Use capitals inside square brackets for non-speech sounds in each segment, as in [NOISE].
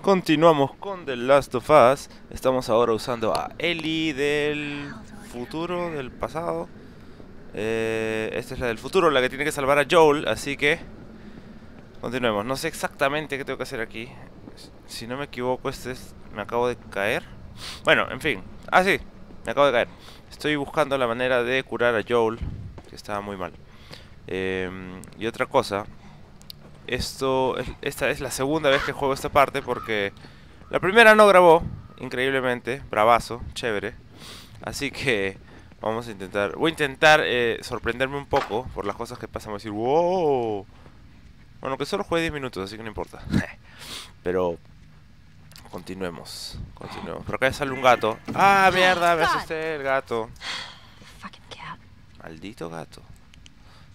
Continuamos con The Last of Us. Estamos ahora usando a Ellie del futuro, del pasado. Eh, esta es la del futuro, la que tiene que salvar a Joel, así que... Continuemos. No sé exactamente qué tengo que hacer aquí. Si no me equivoco, este es... Me acabo de caer. Bueno, en fin. Ah, sí. Me acabo de caer. Estoy buscando la manera de curar a Joel, que estaba muy mal. Eh, y otra cosa, esto esta es la segunda vez que juego esta parte porque la primera no grabó, increíblemente, bravazo, chévere. Así que vamos a intentar, voy a intentar eh, sorprenderme un poco por las cosas que pasan, voy a decir, wow. Bueno, que solo juegue 10 minutos, así que no importa. [LAUGHS] Pero continuemos, continuemos. Por acá sale un gato. Ah, mierda, me asusté el gato. Maldito gato.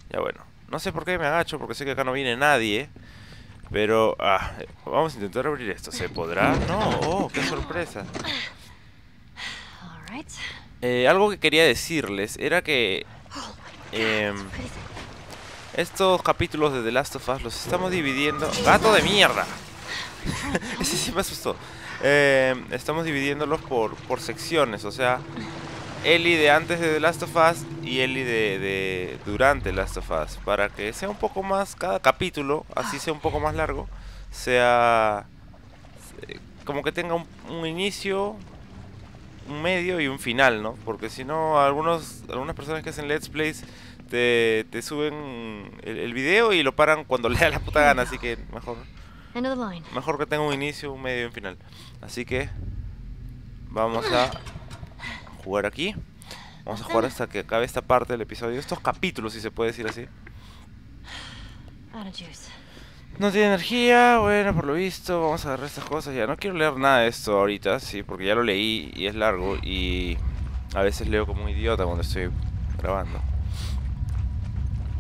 Ya bueno. No sé por qué me agacho, porque sé que acá no viene nadie. Pero, ah, vamos a intentar abrir esto. ¿Se podrá? No, oh, qué sorpresa. Eh, algo que quería decirles era que eh, estos capítulos de The Last of Us los estamos dividiendo... ¡Gato de mierda! [LAUGHS] Ese sí me asustó. Eh, estamos dividiéndolos por, por secciones, o sea, Ellie de antes de The Last of Us y Ellie de, de, durante Last of Us. Para que sea un poco más, cada capítulo, así sea un poco más largo, sea eh, como que tenga un, inicio, un medio y un final, ¿no? Porque si no, algunos, algunas personas que hacen Let's Plays te, te suben el, el, video y lo paran cuando [LAUGHS] le da la puta gana, así que mejor, mejor que tenga un inicio, un medio y un final. Así que vamos a jugar aquí. Vamos a jugar hasta que acabe esta parte del episodio. Estos capítulos, si se puede decir así. No tiene energía, bueno, por lo visto, vamos a agarrar estas cosas ya. No quiero leer nada de esto ahorita, sí, porque ya lo leí y es largo y a veces leo como un idiota cuando estoy grabando.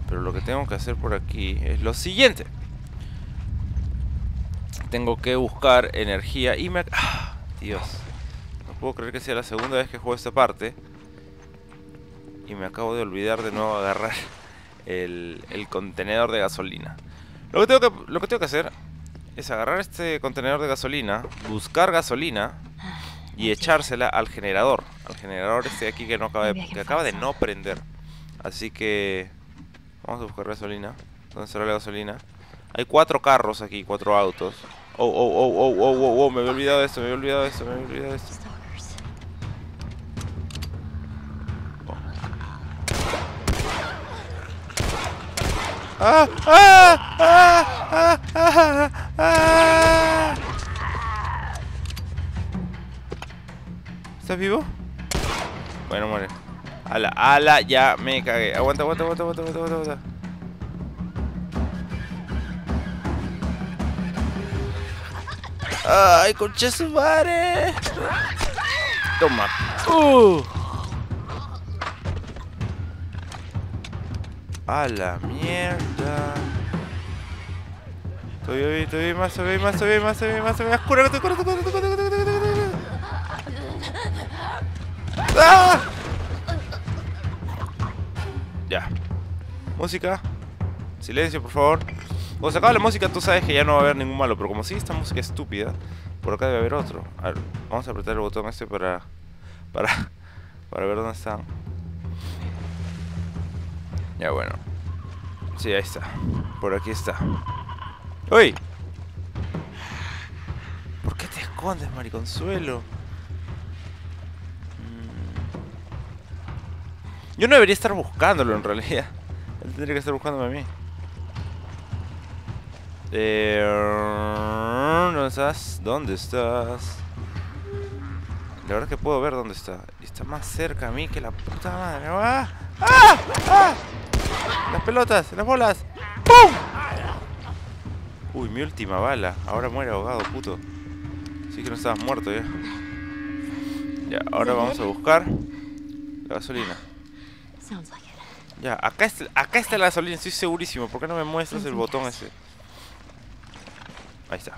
Pero lo que tengo que hacer por aquí es lo siguiente. Tengo que buscar energía y me... ¡Ah! Dios puedo creer que sea la segunda vez que juego esta parte. Y me acabo de olvidar de nuevo agarrar el, contenedor de gasolina. Lo que, tengo que, lo que tengo que hacer es agarrar este contenedor de gasolina, buscar gasolina y echársela al generador. Al generador este de aquí que, no acaba de, que acaba de no prender. Así que vamos a buscar gasolina. ¿Dónde estará la gasolina? Hay cuatro carros aquí, cuatro autos. Oh, oh, oh, oh, oh, oh, oh, me había olvidado de esto, me había olvidado de esto, me había olvidado de esto. ¡Ah! ¡Ah! ¡Ah! ¡Ah! ¡Ah! ¿Estás vivo? Bueno, muere. Ala, ala, ya me cagué. Aguanta, aguanta, aguanta, aguanta, aguanta, aguanta. ¡Ay, concha su madre! Toma. Uh. A la mierda. Estoy bien, estoy bien, más, estoy más, estoy más, estoy más, estoy bien. ¡Cúrate, cúrate, cúrate, cúrate, cúrate, cúrate, ¡Ah! Ya. Música. Silencio, por favor. Cuando se acaba la música, tú sabes que ya no va a haber ningún malo. Pero como si esta música estúpida, por acá debe haber otro. A ver, vamos a apretar el botón este para. Para. [LAUGHS] Para ver dónde están. Ya bueno. Sí, ahí está. Por aquí está. ¡Uy! ¿Por qué te escondes, mariconzuelo? Mm. Yo no debería estar buscándolo en realidad. [LAUGHS] Él tendría que estar buscándome a mí. Eh, ¿Dónde estás? ¿Dónde estás? La verdad que puedo ver dónde está. Está más cerca a mí que la puta madre. ¡Ah! ¡Ah! ¡Ah! Las pelotas, las bolas. ¡Pum! Uy, mi última bala. Ahora muere ahogado, puto. Sí que no estabas muerto ya. Ya, ahora vamos a buscar la gasolina. Ya, acá está, acá está la gasolina, estoy segurísimo. ¿Por qué no me muestras el botón ese? Ahí está.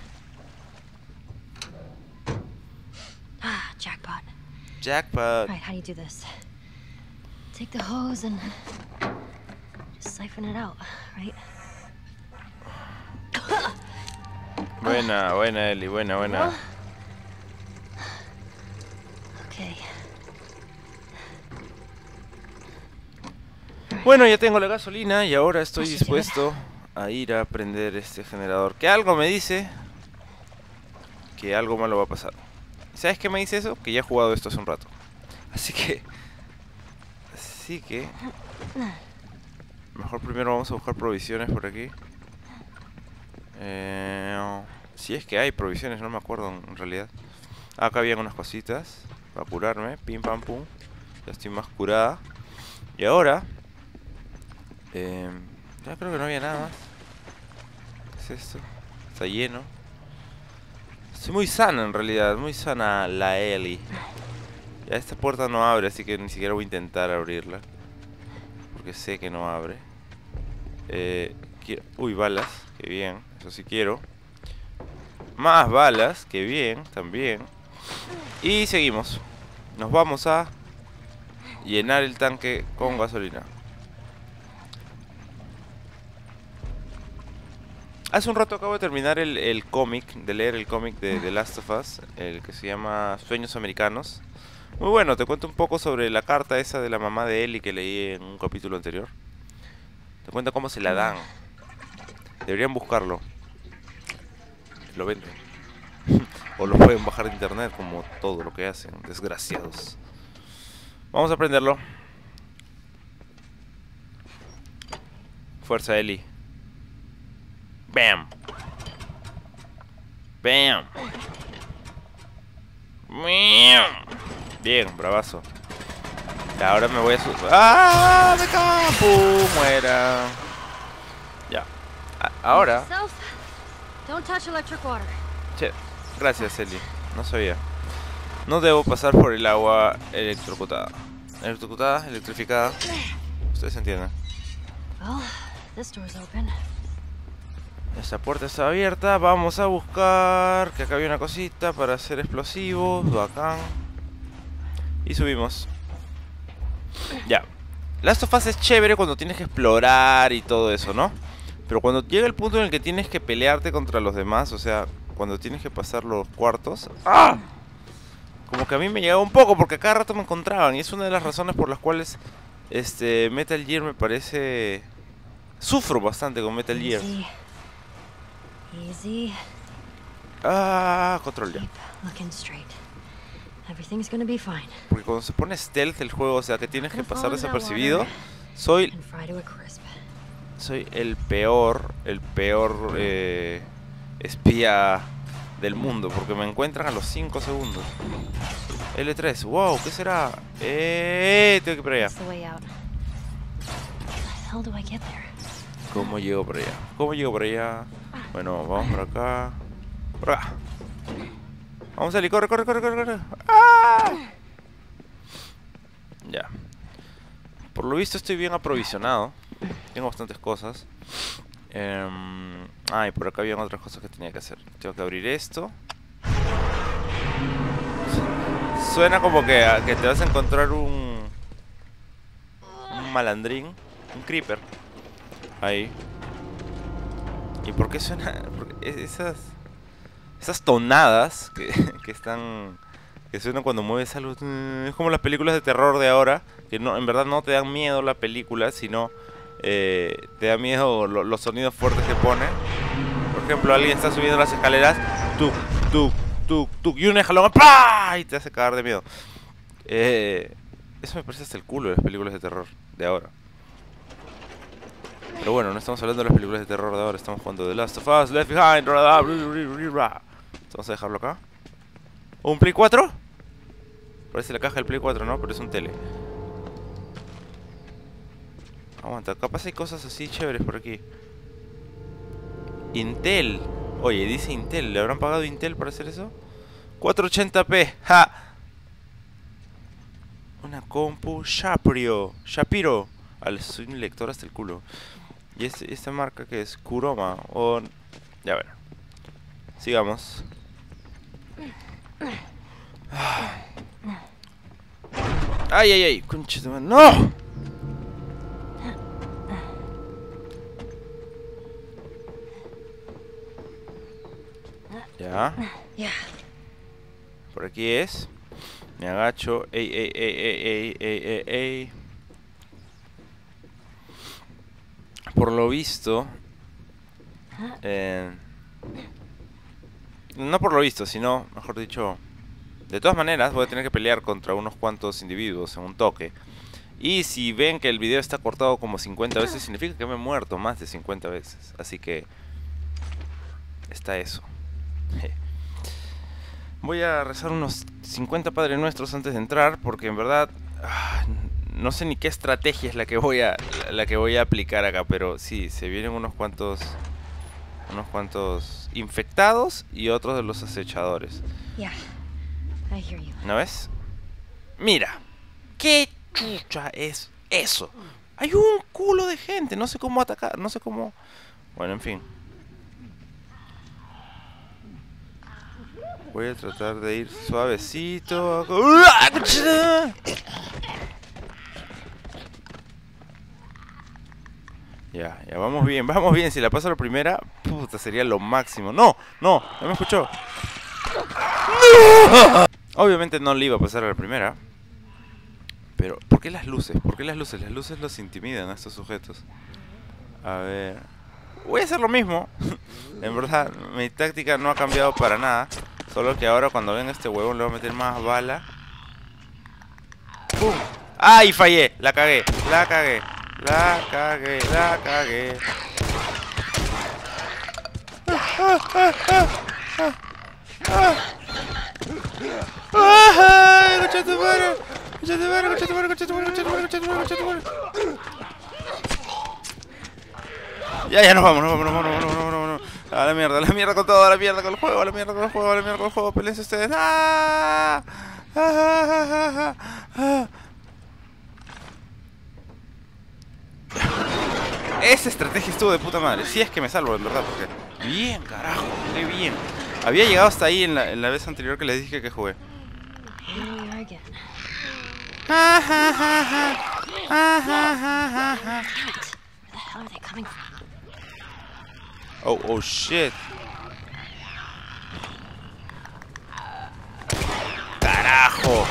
Ah, jackpot. Jackpot. Right, how do you do this? Take the hose and siphon it out, right? Buena, buena, Eli, buena, buena. Okay. Bueno, ya tengo la gasolina y ahora estoy ve. dispuesto a ir a prender este generador. Que algo me dice que algo malo va a pasar. ¿Sabes qué me dice eso? Que ya he jugado esto hace un rato. Así que... Así que... Mejor primero vamos a buscar provisiones por aquí. Eh, si es que hay provisiones, no me acuerdo en realidad. Acá habían unas cositas para curarme. Pim pam pum. Ya estoy más curada. Y ahora... Eh, ya creo que no había nada más. ¿Qué es esto? Está lleno. Estoy muy sana en realidad, muy sana la Ellie. Ya esta puerta no abre, así que ni siquiera voy a intentar abrirla. Porque sé que no abre. Eh, Uy, balas, que bien, eso sí quiero. Más balas, que bien, también. Y seguimos. Nos vamos a llenar el tanque con gasolina. Hace un rato acabo de terminar el, el cómic, de leer el cómic de The Last of Us, el que se llama Sueños Americanos. Muy bueno, te cuento un poco sobre la carta esa de la mamá de Ellie que leí en un capítulo anterior. Te cuento cómo se la dan. Deberían buscarlo. Lo venden. [LAUGHS] o lo pueden bajar de internet como todo lo que hacen, desgraciados. Vamos a prenderlo. Fuerza. Bam. Bam. Bam. Bien, bravazo. Ahora me voy a su... ¡Ah! ¡Me! ¡Pum! Muera. Ya. Ahora... Che, gracias Eli. No sabía. No debo pasar por el agua electrocutada. Electrocutada, electrificada. Ustedes entienden. Esta puerta está abierta. Vamos a buscar. Que acá había una cosita para hacer explosivos. Bacán. Y subimos. Ya. Last of Us es chévere cuando tienes que explorar y todo eso, ¿no? Pero cuando llega el punto en el que tienes que pelearte contra los demás, o sea, cuando tienes que pasar los cuartos. ¡Ah! Como que a mí me llegaba un poco porque a cada rato me encontraban. Y es una de las razones por las cuales este Metal Gear me parece. Sufro bastante con Metal Gear. Ah, control ya. Keep looking straight. Everything's gonna be fine. Porque cuando se pone stealth el juego, o sea que tienes que pasar desapercibido, soy soy el peor, el peor eh, espía del mundo, porque me encuentran a los 5 segundos. L3, wow, ¿qué será? Eh, tengo que ir para allá. ¿Cómo llego para allá? ¿Cómo llego para allá? Bueno, vamos por acá. Por acá. Vamos, Eli, corre, corre, corre, corre, corre. ¡Ah! Ya. Por lo visto estoy bien aprovisionado. Tengo bastantes cosas. Em, ah, por acá habían otras cosas que tenía que hacer. Tengo que abrir esto. Su- Suena como que, a- te vas a encontrar un... Un malandrín. Un creeper. Ahí. ¿Y por qué suena? [LAUGHS] Esas. Esas tonadas que, [LAUGHS] que están. que suenan cuando mueves algo. Es como las películas de terror de ahora. Que no, en verdad no te dan miedo la película, sino. eh, te da miedo lo- los sonidos fuertes que pone. Por ejemplo, alguien está subiendo las escaleras. Tuk, tuk, tuk, tuk. Y un escalón. Y te hace cagar de miedo. Eh, eso me parece hasta el culo de las películas de terror de ahora. Pero bueno, no estamos hablando de las películas de terror de ahora, estamos jugando The Last of Us, Left Behind, ra. Vamos a dejarlo acá. ¿Un Play 4? Parece la caja del Play 4, ¿no? Pero es un tele. Aguanta, capaz hay cosas así chéveres por aquí. Intel. Oye, dice Intel. ¿Le habrán pagado Intel para hacer eso? 480p. ¡Ja! Una compu Shapiro. Shapiro. Al, soy un lector hasta el culo. Y este- esta marca que es Kuroma. O. Ya ver. Sigamos. Ay, ay, ay. Concha de. ¡No! Ya. Yeah. Por aquí es. Me agacho. Ey, ey, ey, ey, ey, ey, ey, ey. Por lo visto. eh, no por lo visto, sino, mejor dicho. De todas maneras, voy a tener que pelear contra unos cuantos individuos en un toque. Y si ven que el video está cortado como 50 veces, significa que me he muerto más de 50 veces. Así que. Está eso. [LAUGHS] Voy a rezar unos 50 Padre Nuestros antes de entrar, porque en verdad ah, no sé ni qué estrategia es la que voy a la que voy a aplicar acá, pero sí, se vienen unos cuantos unos cuantos infectados y otros de los acechadores. ¿No ves? Mira, qué chucha es eso. Hay un culo de gente, no sé cómo atacar, no sé cómo. Bueno, en fin. Voy a tratar de ir suavecito. [LAUGHS] Ya, ya vamos bien, vamos bien. Si la paso a la primera, puta, sería lo máximo. No, no, no me escuchó. Obviamente no le iba a pasar a la primera. Pero, ¿por qué las luces? ¿Por qué las luces? Las luces los intimidan a estos sujetos. A ver. Voy a hacer lo mismo. [LAUGHS] en verdad, mi táctica no ha cambiado para nada. Solo que ahora cuando venga este huevón le voy a meter más bala. ¡Pum! ¡Ay, fallé! La cagué, la cagué, la cagué, la cagué. ¡Ay, concha tu madre! Concha tu madre, concha tu madre, concha tu madre, concha tu madre, concha tu madre, concha. Ya, ya nos vamos, nos vamos, nos vamos, nos vamos, nos vamos, nos. A la mierda, a la mierda con todo, a la mierda con el juego, a la mierda con el juego, a la mierda con el juego, peleense ustedes. ¡Ah! ¡Ah, ah, ah, ah, ah! Esa estrategia estuvo de puta madre. Si es que me salvo, en verdad, porque... Bien, carajo, qué bien. Había llegado hasta ahí en la, en la vez anterior que les dije que jugué. Oh, oh shit. Carajo.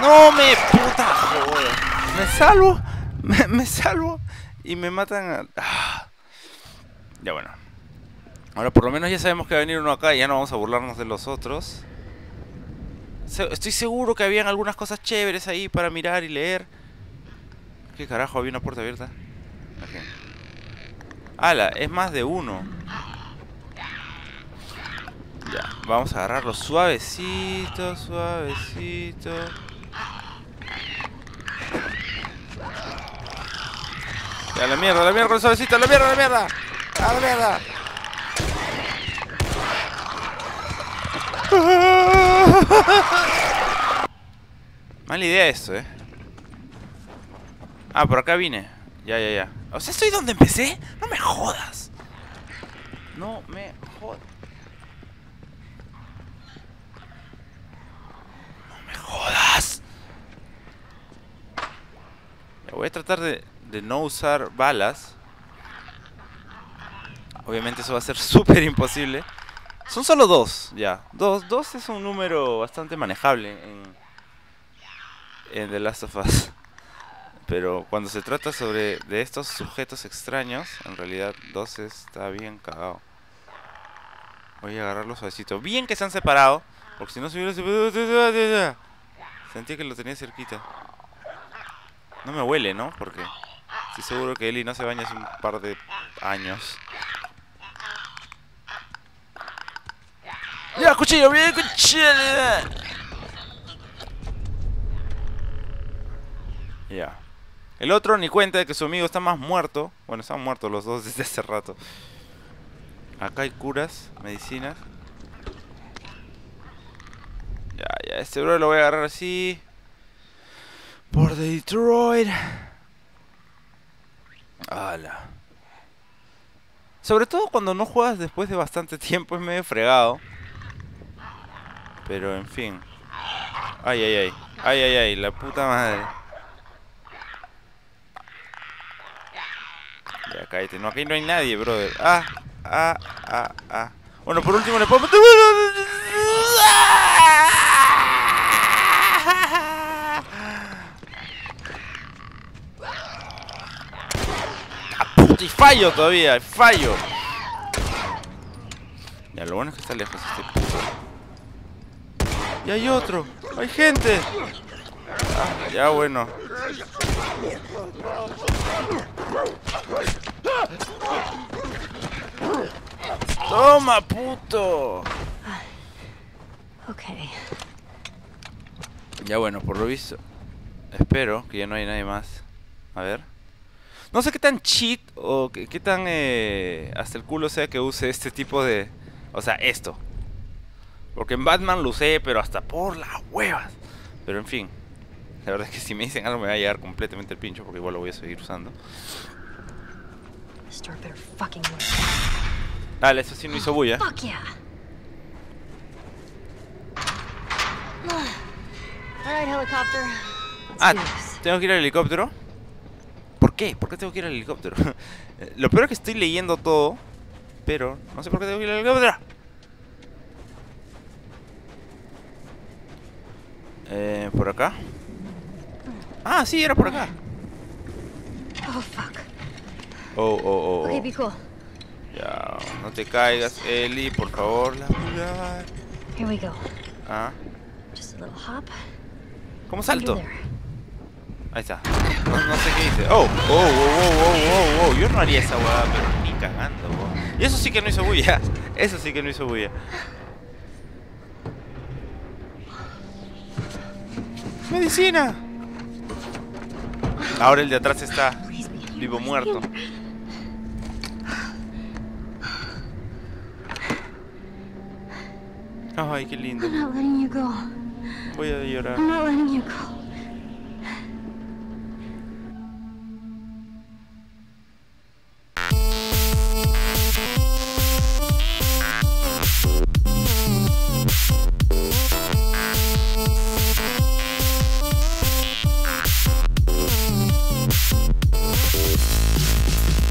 No me puta joder. Me salvo. [LAUGHS] Me, salvo. Y me matan a... Ah. Ya bueno. Ahora por lo menos ya sabemos que va a venir uno acá y ya no vamos a burlarnos de los otros. Estoy seguro que habían algunas cosas chéveres ahí para mirar y leer. ¿Qué carajo? Había una puerta abierta. Ok. Ala, es más de uno. Ya, vamos a agarrarlo suavecito, suavecito. Ya, la mierda, la mierda, suavecito, la mierda, la mierda. A la mierda. Mala idea esto, eh. Ah, por acá vine. Ya, ya, ya. O sea, estoy donde empecé. No me jodas. No me jodas. No me jodas. Ya, voy a tratar de, de no usar balas. Obviamente eso va a ser [LAUGHS] súper imposible. Son solo dos, ya. Dos, dos es un número bastante manejable en, en The Last of Us. Pero cuando se trata sobre de estos sujetos extraños, en realidad 12 está bien cagado. Voy a agarrarlo suavecito. Bien que se han separado. Porque si no se hubiera. [LAUGHS] Sentía que lo tenía cerquita. No me huele, ¿no? Porque estoy seguro que Eli no se baña hace un par de años. ¡Ya, cuchillo! ¡Bien, cuchillo! Ya. El otro ni cuenta de que su amigo está más muerto. Bueno, están muertos los dos desde hace rato. Acá hay curas, medicinas. Ya, ya, este bro lo voy a agarrar así. Por Detroit. Ala. Sobre todo cuando no juegas después de bastante tiempo es medio fregado. Pero en fin. Ay, ay, ay. Ay, ay, ay, la puta madre. Ya, cállate. No, aquí no hay nadie, brother. Ah, ah, ah, ah. Bueno, por último le puedo. Y fallo todavía, fallo. Ya, lo bueno es que está lejos este puto. Y hay otro, hay gente. Ah, ya bueno. Toma, puto. Okay. Ya bueno, por lo visto. Espero que ya no hay nadie más. A ver. No sé qué tan cheat o qué, qué tan eh, hasta el culo sea que use este tipo de... O sea, esto. Porque en Batman lo usé, pero hasta por las huevas. Pero en fin. La verdad es que si me dicen algo me va a llegar completamente el pincho porque igual lo voy a seguir usando. Dale, eso sí no hizo bulla. Ah. ¿tengo que ir al helicóptero? ¿Por qué? ¿Por qué tengo que ir al helicóptero? [LAUGHS] Lo peor es que estoy leyendo todo, pero no sé por qué tengo que ir al helicóptero. Eh, ¿por acá? Ah, sí, era por acá. Oh fuck. Oh, oh, oh. Okay, oh. be cool. Ya, no te caigas, Eli, por favor. La. Here we go. Ah, Just a little hop. ¿cómo salto? Ahí está. No, no sé qué dice. Oh, oh, oh, oh, oh, oh, oh. Yo no haría esa hueá, pero ni cagando. Y eso sí que no hizo bulla. [LAUGHS] Eso sí que no hizo bulla. ¡Medicina! Ahora el de atrás está vivo muerto. Ay, qué lindo. Voy a llorar.